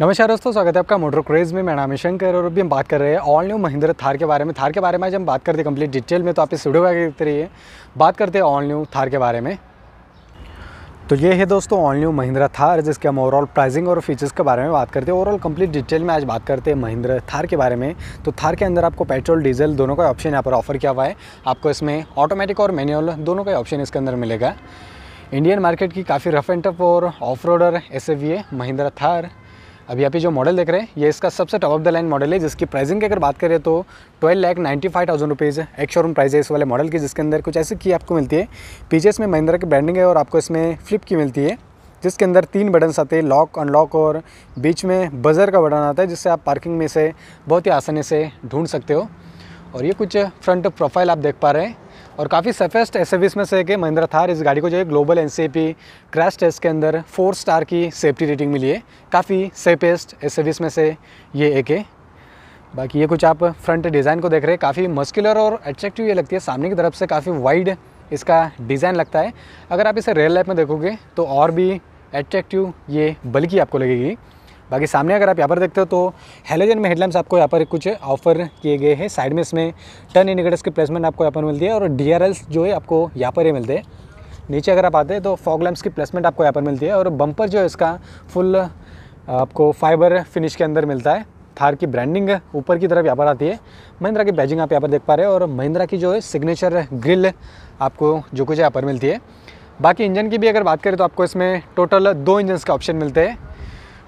नमस्कार दोस्तों, स्वागत है आपका मोटर क्रेज में। मैं नाम शंकर और अभी हम बात कर रहे हैं ऑल न्यू महिंद्रा थार के बारे में। थार के बारे में आज हम बात करते हैं कंप्लीट डिटेल में तो आप इस वीडियो का देखते रहिए। बात करते हैं ऑल न्यू थार के बारे में। तो ये है दोस्तों ऑल न्यू महिंद्रा थार, जिसके हम ओवरऑल प्राइसिंग और फीचर्स के बारे में बात करते हैं। ओवरऑल कंप्लीट डिटेल में आज बात करते हैं महिंद्रा थार के बारे में। तो थार के अंदर आपको पेट्रोल डीजल दोनों का ऑप्शन यहाँ पर ऑफ़र किया हुआ है। आपको इसमें ऑटोमेटिक और मैनुअल दोनों का ऑप्शन इसके अंदर मिलेगा। इंडियन मार्केट की काफ़ी रफ एंड टफ और ऑफ़ रोडर एस है महिंद्रा थार। अभी आप ये जो मॉडल देख रहे हैं, ये इसका सबसे top of the line model है, जिसकी प्राइसिंग की अगर बात करें तो twelve lakh ninety five thousand rupees ex showroom price है इस वाले मॉडल की, जिसके अंदर कुछ ऐसी की आपको मिलती है। पीछे इसमें महिंद्रा की ब्रांडिंग है और आपको इसमें फ्लिप की मिलती है, जिसके अंदर तीन बटन्स आते हैं लॉक अनलॉक और बीच में बज़र का बटन आता है, जिससे आप पार्किंग में से बहुत ही आसानी से ढूंढ सकते हो। और ये कुछ फ्रंट प्रोफ़ाइल आप देख पा रहे हैं। और काफ़ी सफेस्ट एस में से कि महिंद्रा थार। इस गाड़ी को जो है ग्लोबल एन क्रैश टेस्ट के अंदर फोर स्टार की सेफ्टी रेटिंग मिली है। काफ़ी सेफेस्ट एस में से ये एक है। बाकी ये कुछ आप फ्रंट डिज़ाइन को देख रहे हैं। काफ़ी मस्कुलर और अट्रैक्टिव ये लगती है। सामने की तरफ़ से काफ़ी वाइड इसका डिज़ाइन लगता है। अगर आप इसे रियल लाइफ में देखोगे तो और भी अट्रैक्टिव ये बल्कि आपको लगेगी। बाकी सामने अगर आप यहाँ पर देखते हो तो हेलोजन में हेडलाइट्स आपको यहाँ पर कुछ ऑफ़र किए गए हैं। साइड में इसमें टर्न इंडिकेटर्स की प्लेसमेंट आपको यहाँ पर मिलती है और डी जो है आपको यहाँ पर ही मिलते हैं। नीचे अगर आप आते हैं तो फॉग लैम्प्स की प्लेसमेंट आपको यहाँ पर मिलती है और बम्पर जो है इसका फुल आपको फाइबर फिनिश के अंदर मिलता है। थार की ब्रांडिंग ऊपर की तरफ़ यहाँ पर आती है। महिंद्रा की बैजिंग आप यहाँ पर देख पा रहे हैं और महिंद्रा की जो है सिग्नेचर ग्रिल आपको जो कुछ यहाँ पर मिलती है। बाकी इंजन की भी अगर बात करें तो आपको इसमें टोटल दो इंजन का ऑप्शन मिलते हैं।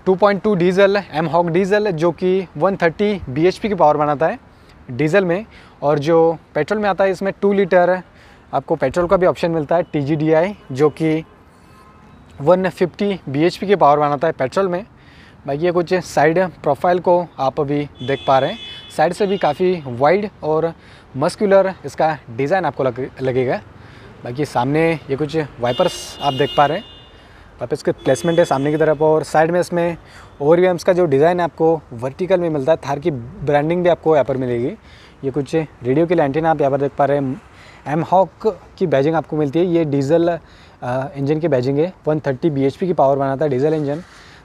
2.2 डीजल एम हॉक डीजल जो कि 130 bhp की पावर बनाता है डीजल में। और जो पेट्रोल में आता है इसमें टू लीटर आपको पेट्रोल का भी ऑप्शन मिलता है TGDI जो कि 150 bhp की पावर बनाता है पेट्रोल में। बाकी ये कुछ साइड प्रोफ़ाइल को आप अभी देख पा रहे हैं। साइड से भी काफ़ी वाइड और मस्कुलर इसका डिज़ाइन आपको लग, लगेगा। बाकी सामने ये कुछ वाइपर्स आप देख पा रहे हैं। वापस इसके प्लेसमेंट है सामने की तरफ़ और साइड में इसमें ओवर का जो डिज़ाइन है आपको वर्टिकल में मिलता है। थार की ब्रांडिंग भी आपको यहाँ पर मिलेगी। ये कुछ रेडियो की लैंटिन आप यहाँ पर देख पा रहे हैं। एम हॉक की बैजिंग आपको मिलती है। ये डीजल इंजन की बैजिंग है। 130 bhp की पावर बनाता है डीजल इंजन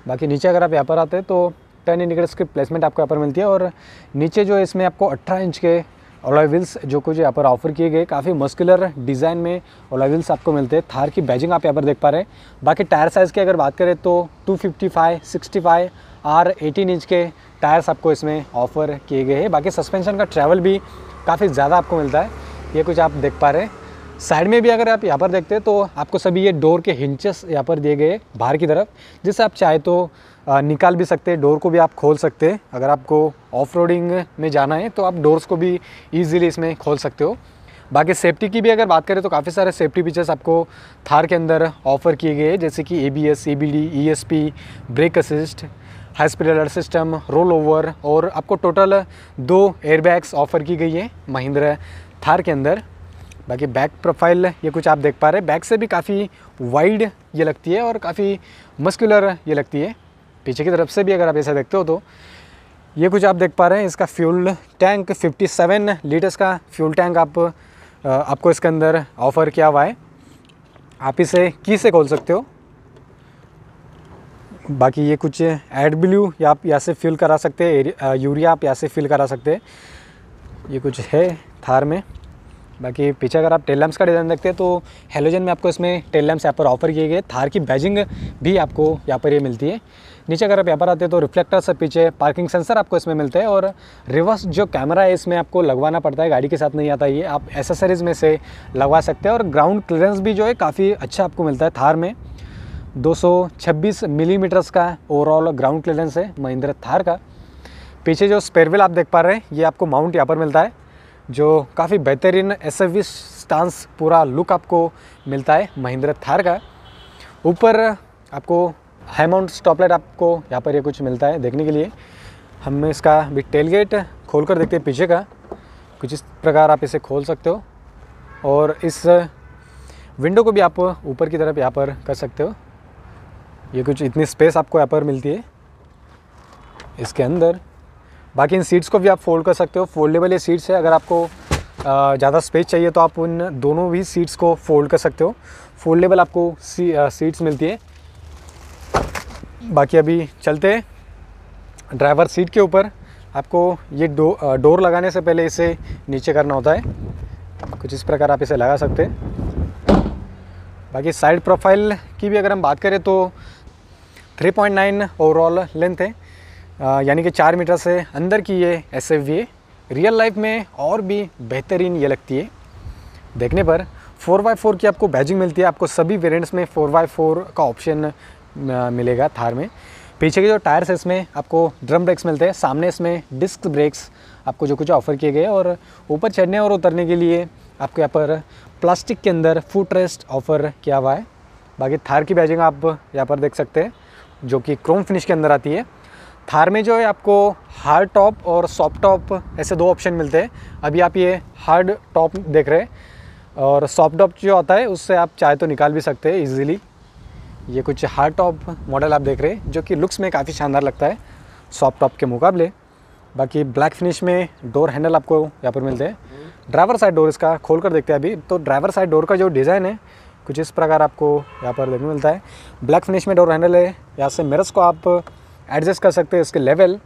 बाकी नीचे अगर आप यहाँ पर आते हैं तो टेन इंडिकेटर्स की प्लेसमेंट आपको यहाँ पर मिलती है और नीचे जो इसमें आपको 18 इंच के ओलाविल्स जो कुछ यहाँ पर ऑफ़र किए गए काफ़ी मस्कुलर डिज़ाइन में ओलाविल्स आपको मिलते हैं। थार की बैजिंग आप यहाँ पर देख पा रहे हैं। बाकी टायर साइज़ की अगर बात करें तो 255, 65 आर 18 इंच के टायर्स आपको इसमें ऑफ़र किए गए हैं। बाकी सस्पेंशन का ट्रैवल भी काफ़ी ज़्यादा आपको मिलता है। ये कुछ आप देख पा रहे हैं। साइड में भी अगर आप यहाँ पर देखते हैं तो आपको सभी ये डोर के हिंचेस यहाँ पर दिए गए बाहर की तरफ़। जिससे आप चाहे तो निकाल भी सकते हैं, डोर को भी आप खोल सकते हैं। अगर आपको ऑफ़ में जाना है तो आप डोर्स को भी ईजिली इसमें खोल सकते हो। बाकी सेफ्टी की भी अगर बात करें तो काफ़ी सारे सेफ्टी फीचर्स आपको थार के अंदर ऑफ़र किए गए हैं, जैसे कि A B S C B D E S P brake assist high speed alert system roll over और आपको टोटल दो एयरबैग्स ऑफ़र की गई है, महिंद्रा थार के अंदर। बाकी बैक प्रोफ़ाइल ये कुछ आप देख पा रहे हैं। बैक से भी काफ़ी वाइड ये लगती है और काफ़ी मस्कुलर ये लगती है। पीछे की तरफ़ से भी अगर आप ऐसा देखते हो तो। ये कुछ आप देख पा रहे हैं, इसका फ्यूल टैंक 57 लीटर्स का फ्यूल टैंक आप आपको इसके अंदर ऑफ़र किया हुआ है। आप इसे की से खोल सकते हो। बाकी ये कुछ एड ब्लू या आप यहाँ से फिल करा सकते हैं यूरिया आप यहाँ से फिल करा सकते हैं। ये कुछ है थार में। बाकी पीछे अगर आप टेल लैम्प्स का डिज़ाइन देखते हैं तो हेलोजन में आपको इसमें टेल लैम्प्स यहाँ पर ऑफ़र किए गए। थार की बैजिंग भी आपको यहाँ पर ये मिलती है। नीचे अगर आप यहाँ पर आते हैं तो रिफ्लेक्टर से पीछे पार्किंग सेंसर आपको इसमें मिलते हैं और रिवर्स जो कैमरा है, इसमें आपको लगवाना पड़ता है, गाड़ी के साथ नहीं आता ये। आप एसेसरीज़ में से लगवा सकते हैं और ग्राउंड क्लियरेंस भी जो है, काफ़ी अच्छा आपको मिलता है थार में। 226 मिलीमीटर्स का ओवरऑल ग्राउंड क्लियरेंस है महिंद्रा थार का। पीछे जो स्पेयरवेल आप देख पा रहे हैं, ये आपको माउंट यहाँ पर मिलता है। जो काफ़ी बेहतरीन एस एफ़ स्टांस पूरा लुक आपको मिलता है, महिंद्रा थार का ऊपर आपको हाई माउंट स्टॉपलाइट आपको यहाँ पर ये कुछ मिलता है देखने के लिए। हम इसका भी टेल गेट खोल कर देखते हैं, पीछे का। कुछ इस प्रकार आप इसे खोल सकते हो। और इस विंडो को भी आप ऊपर की तरफ़ यहाँ पर कर सकते हो। ये कुछ इतनी स्पेस आपको यहाँ पर मिलती है। इसके अंदर बाकी इन सीट्स को भी आप फोल्ड कर सकते हो। फोल्डेबल ये सीट्स है। अगर आपको ज़्यादा स्पेस चाहिए तो आप उन दोनों भी सीट्स को फोल्ड कर सकते हो। फोल्डेबल आपको सी, आ, सीट्स मिलती है। बाकी अभी चलते हैं ड्राइवर सीट के ऊपर। आपको ये डो डोर लगाने से पहले इसे नीचे करना होता है। कुछ इस प्रकार आप इसे लगा सकते हैं। बाकी साइड प्रोफ़ाइल की भी अगर हम बात करें तो 3.9 ओवरऑल लेंथ है। यानी कि चार मीटर से अंदर की ये एस रियल लाइफ में और भी बेहतरीन ये लगती है। देखने पर 4x4 की आपको बैजिंग मिलती है, आपको सभी वेरिएंट्स में 4x4 का ऑप्शन मिलेगा थार में। पीछे के जो टायर्स है, इसमें आपको ड्रम ब्रेक्स मिलते हैं। सामने इसमें डिस्क ब्रेक्स आपको जो कुछ ऑफ़र किए गए और ऊपर चढ़ने और उतरने के लिए आपको यहाँ पर प्लास्टिक के अंदर फुट रेस्ट ऑफ़र किया हुआ है। बाकी थार की बैजिंग आप यहाँ पर देख सकते हैं, जो कि क्रोम फिनिश के अंदर आती है। थार में जो है आपको हार्ड टॉप और सॉफ्ट टॉप, ऐसे दो ऑप्शन मिलते हैं। अभी आप ये हार्ड टॉप देख रहे हैं और सॉफ्ट टॉप जो आता है, उससे आप चाहे तो निकाल भी सकते हैं ईजिली ये कुछ हार्ड टॉप मॉडल आप देख रहे हैं, जो कि लुक्स में काफ़ी शानदार लगता है सॉफ्ट टॉप के मुकाबले। बाकी ब्लैक फिनिश में डोर हैंडल आपको यहाँ पर मिलते हैं। ड्राइवर साइड डोर इसका खोल कर देखते हैं अभी। तो ड्राइवर साइड डोर का जो डिज़ाइन है, कुछ इस प्रकार आपको यहाँ पर देखने मिलता है। ब्लैक फिनिश में डोर हैंडल है, यहाँ से मिरर्स को आप एडजस्ट कर सकते हैं इसके लेवल।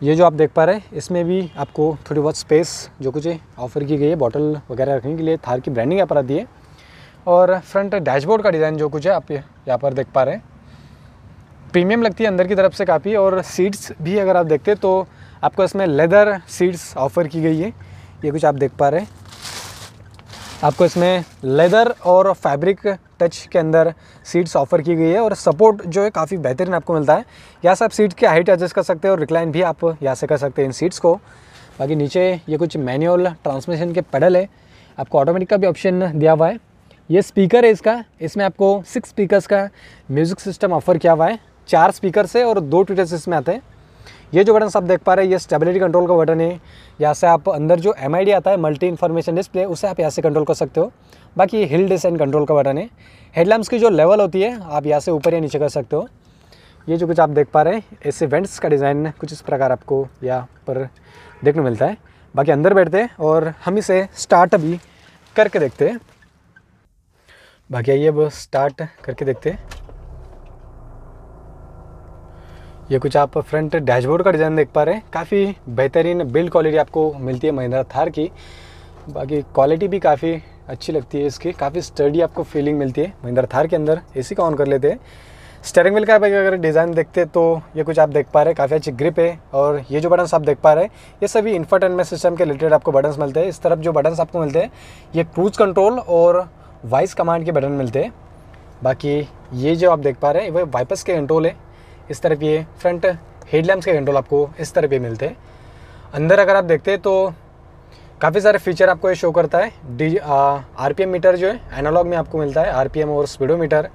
ये जो आप देख पा रहे हैं, इसमें भी आपको थोड़ी बहुत स्पेस जो कुछ ऑफ़र की गई है बॉटल वगैरह रखने के लिए, थार की ब्रांडिंग यहाँ पर आती है। और फ्रंट डैशबोर्ड का डिज़ाइन जो कुछ है, आप यहाँ पर देख पा रहे हैं। प्रीमियम लगती है अंदर की तरफ़ से काफ़ी, और सीट्स भी अगर आप देखते तो आपको इसमें लेदर सीट्स ऑफ़र की गई है। ये कुछ आप देख पा रहे हैं। आपको इसमें लेदर और फैब्रिक टच के अंदर सीट्स ऑफ़र की गई है और सपोर्ट जो है काफ़ी बेहतरीन आपको मिलता है। यहाँ से आप सीट की हाइट एडजस्ट कर सकते हैं और रिक्लाइन भी आप यहाँ से कर सकते हैं इन सीट्स को। बाकी नीचे ये कुछ मैनुअल ट्रांसमिशन के पेडल है। आपको ऑटोमेटिक का भी ऑप्शन दिया हुआ है। ये स्पीकर है इसका। इसमें आपको सिक्स स्पीकर्स का म्यूज़िक सिस्टम ऑफ़र किया हुआ है। चार स्पीकर से और दो ट्विटर्स इसमें आते हैं। ये जो बटन आप देख पा रहे हैं, ये स्टेबिलिटी कंट्रोल का बटन है। यहाँ से आप अंदर जो एमआईडी आता है मल्टी इन्फॉर्मेशन डिस्प्ले उसे आप यहाँ से कंट्रोल कर सकते हो। बाकी हिल डिसेंट कंट्रोल का बटन है। हेडलैम्प्स की जो लेवल होती है, आप यहाँ से ऊपर या नीचे कर सकते हो। ये जो कुछ आप देख पा रहे हैं ऐसे वेंट्स का डिज़ाइन कुछ इस प्रकार आपको यहाँ पर देखने मिलता है। बाकी अंदर बैठते हैं और हम इसे स्टार्ट अभी करके देखते हैं। बाकी आइए अब स्टार्ट करके देखते हैं। ये कुछ आप फ्रंट डैशबोर्ड का डिज़ाइन देख पा रहे हैं। काफ़ी बेहतरीन बिल्ड क्वालिटी आपको मिलती है महिंद्रा थार की। बाकी क्वालिटी भी काफ़ी अच्छी लगती है इसकी। काफ़ी स्टडी आपको फीलिंग मिलती है महिंद्रा थार के अंदर। एसी का ऑन कर लेते हैं। स्टेयरिंग व्हील का अगर डिज़ाइन देखते तो ये कुछ आप देख पा रहे हैं। काफ़ी अच्छी ग्रिप है और ये जो बटन्स आप देख पा रहे हैं, ये सभी इन्फरटेनमेंट सिस्टम के रिलेटेड आपको बटन्स मिलते हैं। इस तरफ़ जो बटन्स आपको मिलते हैं, ये क्रूज कंट्रोल और वॉइस कमांड के बटन मिलते हैं। बाकी ये जो आप देख पा रहे हैं वह वाइपस के कंट्रोल है। इस तरफ़ ये फ्रंट हेडलैम्प्स के कंट्रोल आपको इस तरफ़ ये मिलते हैं। अंदर अगर आप देखते हैं तो काफ़ी सारे फीचर आपको ये शो करता है। The R P M meter जो है एनालॉग में आपको मिलता है आर पी एम और स्पीडोमीटर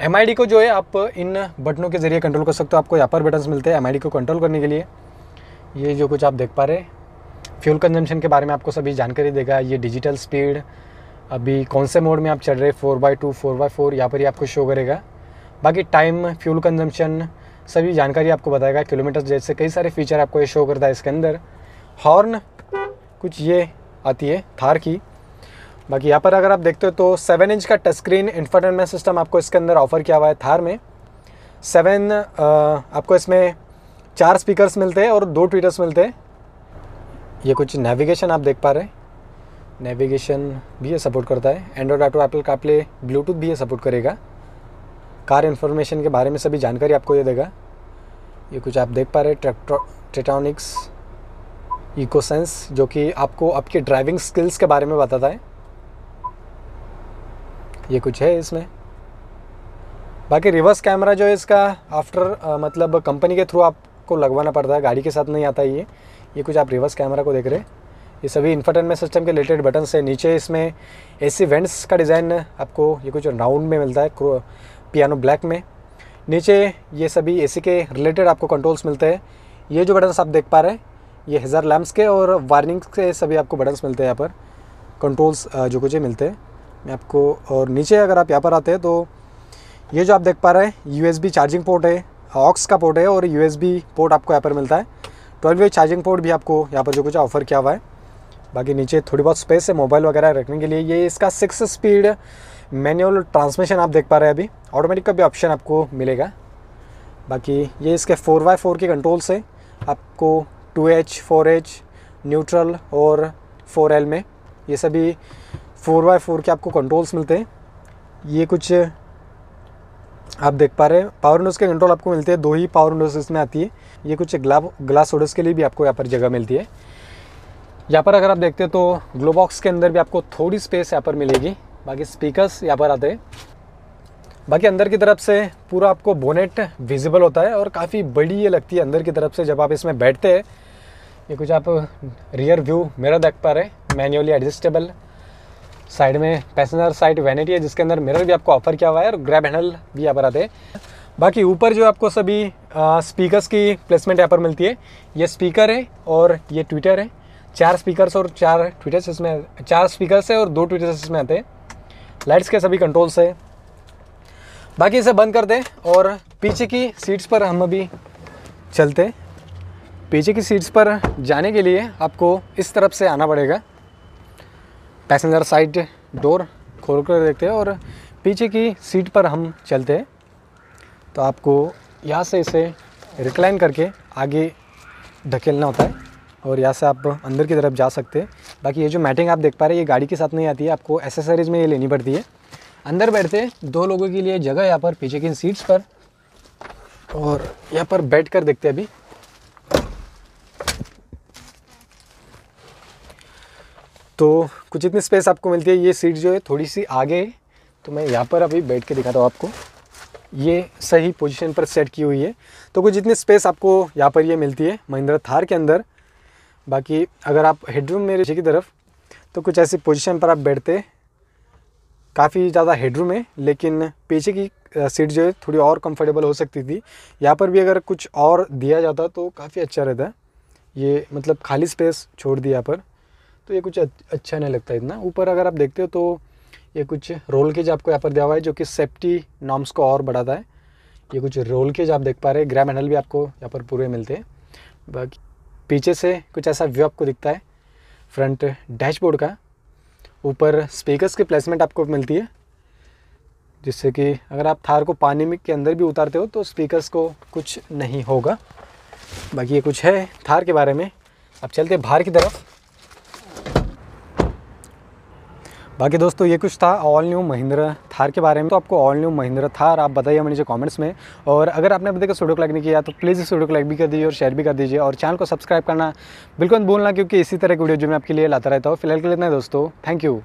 एम आई डी को जो है आप इन बटनों के ज़रिए कंट्रोल कर सकते हो। आपको यहाँ पर बटन्स मिलते हैं एम आई डी को कंट्रोल करने के लिए। ये जो कुछ आप देख पा रहे हैं फ्यूल कंजम्पशन के बारे में आपको सभी जानकारी देगा। ये डिजिटल स्पीड अभी कौन से मोड में आप चल रहे four by two four by four यहाँ पर ही आपको शो करेगा। बाकी टाइम फ्यूल कंजम्पशन सभी जानकारी आपको बताएगा किलोमीटर जैसे कई सारे फीचर आपको ये शो करता है इसके अंदर। हॉर्न कुछ ये आती है, थार की। बाकी यहाँ पर अगर आप देखते हो तो सेवन इंच का टच स्क्रीन इंफरटेनमेंट सिस्टम आपको इसके अंदर ऑफ़र किया हुआ है थार में। सेवन आपको इसमें चार स्पीकर्स मिलते हैं और दो ट्वीटर्स मिलते हैं। ये कुछ नेविगेशन आप देख पा रहे हैं। नेविगेशन भी ये सपोर्ट करता है। Android Auto Apple CarPlay Bluetooth भी ये सपोर्ट करेगा। कार इन्फॉर्मेशन के बारे में सभी जानकारी आपको ये देगा। ये कुछ आप देख पा रहे टेटॉनिक्स इकोसेंस जो कि आपको आपके ड्राइविंग स्किल्स के बारे में बताता है। ये कुछ है इसमें। बाकी रिवर्स कैमरा जो है इसका आफ्टर मतलब कंपनी के थ्रू आपको लगवाना पड़ता है, गाड़ी के साथ नहीं आता ये। ये कुछ आप रिवर्स कैमरा को देख रहे हैं। ये सभी इंफरटेनमेंट सिस्टम के रिलेटेड बटन से नीचे इसमें एसी वेंट्स का डिज़ाइन आपको, ये कुछ राउंड में मिलता है पियानो ब्लैक में। नीचे ये सभी एसी के रिलेटेड आपको कंट्रोल्स मिलते हैं। ये जो बटन्स आप देख पा रहे हैं, ये हज़ार लैम्प्स के और वार्निंग के सभी आपको बटन्स मिलते हैं यहाँ पर। कंट्रोल्स जो कुछ मिलते हैं। मैं आपको और नीचे अगर आप यहाँ पर आते हैं तो ये जो आप देख पा रहे हैं यूएसबी चार्जिंग पोर्ट है ऑक्स का पोर्ट है और यूएसबी पोर्ट आपको यहाँ पर मिलता है। ट्वेल्व वे चार्जिंग पोर्ट भी आपको यहाँ पर जो कुछ ऑफ़र किया हुआ है। बाकी नीचे थोड़ी बहुत स्पेस है मोबाइल वगैरह रखने के लिए। ये इसका सिक्स स्पीड मैनुअल ट्रांसमिशन आप देख पा रहे हैं अभी। ऑटोमेटिक का भी ऑप्शन आपको मिलेगा। बाकी ये इसके फोर बाई फोर के कंट्रोल से आपको two H four H neutral और फोर एल में ये सभी फोर बाई फोर के आपको कंट्रोल्स मिलते हैं। ये कुछ आप देख पा रहे हैं। पावर विंडोज़ के कंट्रोल आपको मिलते हैं। दो ही पावर विंडोज़ इसमें आती है। ये कुछ ग्ला ग्लास ओडर्स के लिए भी आपको यहाँ पर जगह मिलती है। यहाँ पर अगर आप देखते हैं तो ग्लोबॉक्स के अंदर भी आपको थोड़ी स्पेस यहाँ पर मिलेगी। बाकी स्पीकर्स यहाँ पर आते हैं। बाकी अंदर की तरफ़ से पूरा आपको बोनेट विजिबल होता है और काफ़ी बड़ी ये लगती है अंदर की तरफ़ से जब आप इसमें बैठते हैं। ये कुछ आप रियर व्यू मेरा देख पा रहे हैं मैन्युअली एडजस्टेबल साइड में पैसेंजर साइड वैनिटी है, जिसके अंदर मिरर भी आपको ऑफ़र किया हुआ है और ग्रैब हैंडल भी यहाँ पर आते हैं। बाकी ऊपर जो आपको सभी स्पीकर्स की प्लेसमेंट यहाँ पर मिलती है, ये स्पीकर है और ये ट्विटर है। चार स्पीकर्स और चार ट्विटर्स इसमें, चार स्पीकर्स है और दो ट्विटर्स इसमें आते हैं। लाइट्स के सभी कंट्रोल्स है बाकी इसे बंद कर दें और पीछे की सीट्स पर हम अभी चलते पीछे की सीट्स पर जाने के लिए आपको इस तरफ़ से आना पड़ेगा। पैसेंजर साइड डोर खोल कर देखते हैं और पीछे की सीट पर हम चलते हैं। तो आपको यहाँ से इसे रिक्लाइन करके आगे ढकेलना होता है। और यहाँ से आप अंदर की तरफ़ जा सकते हैं। बाकी ये जो मैटिंग आप देख पा रहे हैं, ये गाड़ी के साथ नहीं आती है, आपको एसेसरीज़ में ये लेनी पड़ती है। अंदर बैठते दो लोगों के लिए जगह यहाँ पर, पीछे की सीट्स पर। और यहाँ पर बैठ कर देखते हैं अभी। तो कुछ इतनी स्पेस आपको मिलती है, ये सीट जो है थोड़ी सी आगे है। तो मैं यहाँ पर अभी बैठ के दिखाता हूँ आपको। ये सही पोजीशन पर सेट की हुई है। तो कुछ इतनी स्पेस आपको यहाँ पर ये मिलती है, महिंद्रा थार के अंदर। बाकी अगर आप हेडरूम में पीछे की तरफ़ तो कुछ ऐसी पोजीशन पर आप बैठते, काफ़ी ज़्यादा हेडरूम है, लेकिन पीछे की सीट जो है, थोड़ी और कंफर्टेबल हो सकती थी। यहाँ पर भी अगर कुछ और दिया जाता तो काफ़ी अच्छा रहता। है ये मतलब खाली स्पेस छोड़ दिया यहाँ पर तो ये कुछ अच्छा नहीं लगता इतना। ऊपर अगर आप देखते हो तो ये कुछ रोल केज आपको यहाँ पर दिया हुआ है, जो कि सेफ्टी नॉर्म्स को और बढ़ाता है। ये कुछ रोल केज आप देख पा रहे हैं ग्रैम हैंडल भी आपको यहाँ पर पूरे मिलते हैं। बाकी पीछे से कुछ ऐसा व्यू आपको दिखता है फ्रंट डैशबोर्ड का। ऊपर स्पीकर्स की प्लेसमेंट आपको मिलती है, जिससे कि अगर आप थार को पानी में के अंदर भी उतारते हो तो स्पीकर्स को कुछ नहीं होगा। बाकी ये कुछ है थार के बारे में। अब चलते बाहर की तरफ़। बाकी दोस्तों, ये कुछ था ऑल न्यू महिंद्रा थार के बारे में। तो आपको ऑल न्यू महिंद्रा थार आप बताइए मुझे कमेंट्स में। और अगर आपने अभी तक वीडियो को लाइक नहीं किया तो प्लीज़ इस वीडियो को लाइक भी कर दीजिए और शेयर भी कर दीजिए। और चैनल को सब्सक्राइब करना बिल्कुल भूलना, क्योंकि इसी तरह की वीडियो जो मैं आपके लिए लाता रहता हूँ। फ़िलहाल के लिए इतना दोस्तों। Thank you